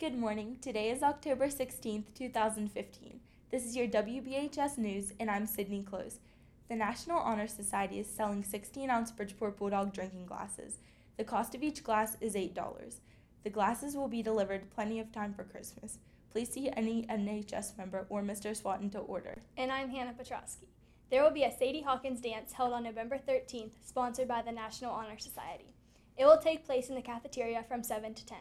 Good morning. Today is October 16th, 2015. This is your WBHS News, and I'm Sydney Close. The National Honor Society is selling 16 ounce Bridgeport Bulldog drinking glasses. The cost of each glass is $8. The glasses will be delivered plenty of time for Christmas. Please see any NHS member or Mr. Swatton to order. And I'm Hannah Petrosky. There will be a Sadie Hawkins dance held on November 13th, sponsored by the National Honor Society. It will take place in the cafeteria from 7 to 10.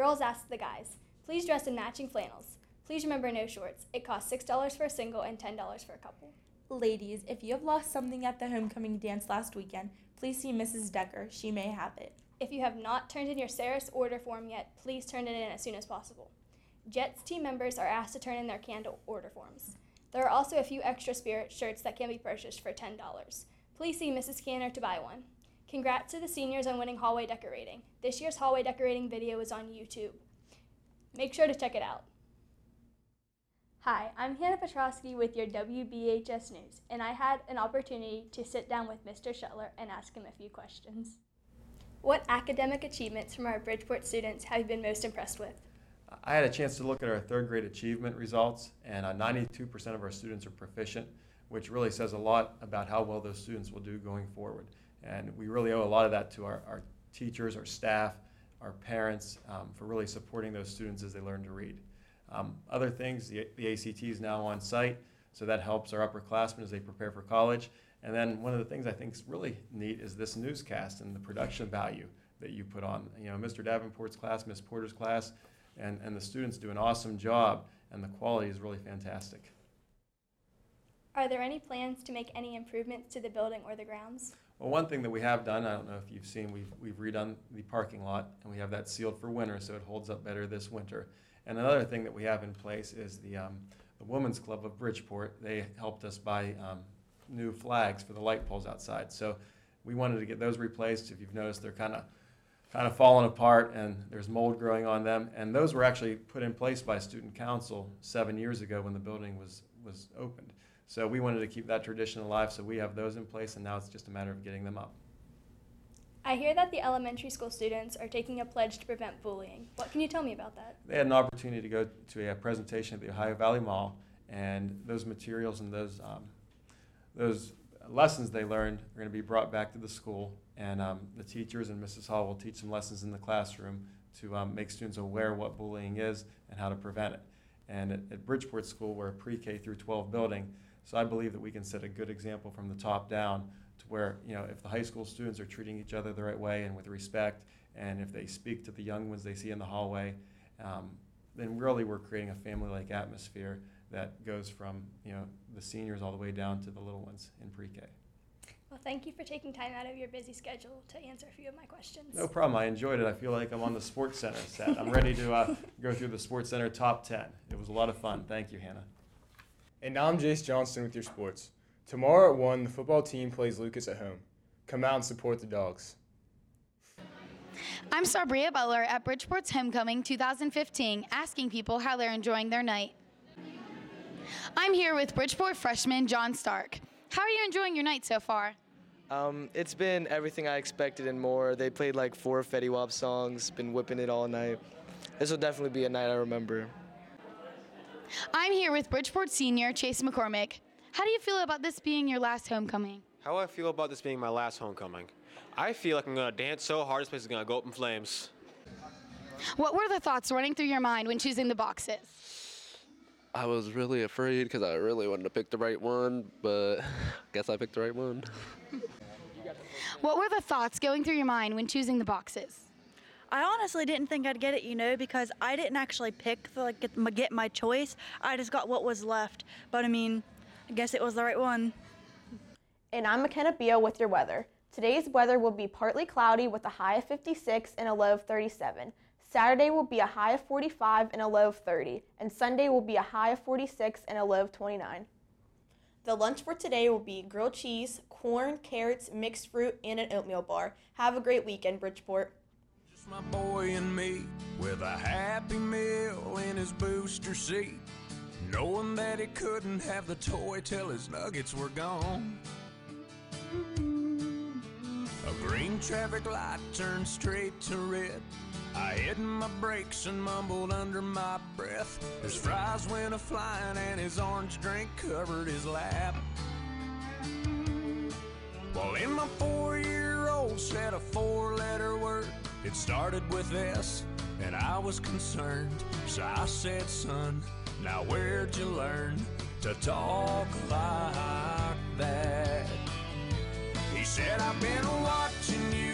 Girls ask the guys, please dress in matching flannels. Please remember no shorts. It costs $6 for a single and $10 for a couple. Ladies, if you have lost something at the homecoming dance last weekend, please see Mrs. Decker. She may have it. If you have not turned in your Sarris order form yet, please turn it in as soon as possible. Jets team members are asked to turn in their candle order forms. There are also a few extra spirit shirts that can be purchased for $10. Please see Mrs. Canner to buy one. Congrats to the seniors on winning hallway decorating. This year's hallway decorating video is on YouTube. Make sure to check it out. Hi, I'm Hannah Petrosky with your WBHS News, and I had an opportunity to sit down with Mr. Shetler and ask him a few questions. What academic achievements from our Bridgeport students have you been most impressed with? I had a chance to look at our third grade achievement results, and uh, 92% of our students are proficient, which really says a lot about how well those students will do going forward. And we really owe a lot of that to our, our teachers, our staff, our parents um, for really supporting those students as they learn to read. Um, other things, the, the ACT is now on site, so that helps our upperclassmen as they prepare for college. And then one of the things I think is really neat is this newscast and the production value that you put on. You know, Mr. Davenport's class, Miss Porter's class, and, and the students do an awesome job, and the quality is really fantastic. Are there any plans to make any improvements to the building or the grounds? Well, one thing that we have done, I don't know if you've seen, we've, we've redone the parking lot, and we have that sealed for winter, so it holds up better this winter. And another thing that we have in place is the, um, the Women's Club of Bridgeport. They helped us buy um, new flags for the light poles outside. So we wanted to get those replaced. If you've noticed, they're kind of kind of falling apart and there's mold growing on them. And those were actually put in place by student council seven years ago when the building was, was opened. So we wanted to keep that tradition alive, so we have those in place, and now it's just a matter of getting them up. I hear that the elementary school students are taking a pledge to prevent bullying. What can you tell me about that? They had an opportunity to go to a presentation at the Ohio Valley Mall, and those materials and those um, those lessons they learned are going to be brought back to the school, and um, the teachers and Mrs. Hall will teach some lessons in the classroom to um, make students aware what bullying is and how to prevent it. And at, at Bridgeport School, we're a pre-K through 12 building, so I believe that we can set a good example from the top down to where, you know, if the high school students are treating each other the right way and with respect, and if they speak to the young ones they see in the hallway, um, then really we're creating a family-like atmosphere that goes from, you know, the seniors all the way down to the little ones in pre-K. Well, thank you for taking time out of your busy schedule to answer a few of my questions. No problem. I enjoyed it. I feel like I'm on the Sports Center set. I'm ready to uh, go through the Sports Center top 10. It was a lot of fun. Thank you, Hannah. And now I'm Jace Johnston with your sports. Tomorrow at 1, the football team plays Lucas at home. Come out and support the dogs. I'm Sabria Butler at Bridgeport's Homecoming 2015, asking people how they're enjoying their night. I'm here with Bridgeport freshman John Stark. How are you enjoying your night so far? Um, it's been everything I expected and more. They played like four Fetty Wap songs, been whipping it all night. This will definitely be a night I remember. I'm here with Bridgeport senior Chase McCormick. How do you feel about this being your last homecoming? How I feel about this being my last homecoming? I feel like I'm gonna dance so hard this place is gonna go up in flames. What were the thoughts running through your mind when choosing the boxes? I was really afraid because I really wanted to pick the right one, but I guess I picked the right one. What were the thoughts going through your mind when choosing the boxes? I honestly didn't think I'd get it, you know, because I didn't actually pick the like get my, get my choice. I just got what was left. But I mean, I guess it was the right one. And I'm McKenna Beal with your weather. Today's weather will be partly cloudy with a high of 56 and a low of 37. Saturday will be a high of 45 and a low of 30, and Sunday will be a high of 46 and a low of 29. The lunch for today will be grilled cheese, corn, carrots, mixed fruit, and an oatmeal bar. Have a great weekend, Bridgeport. My boy and me with a happy meal in his booster seat, knowing that he couldn't have the toy till his nuggets were gone. A green traffic light turned straight to red. I hit my brakes and mumbled under my breath. His fries went a flying and his orange drink covered his lap. While in my four year old said a four letter word. It started with S, and I was concerned. So I said, son, now where'd you learn to talk like that? He said, I've been watching you,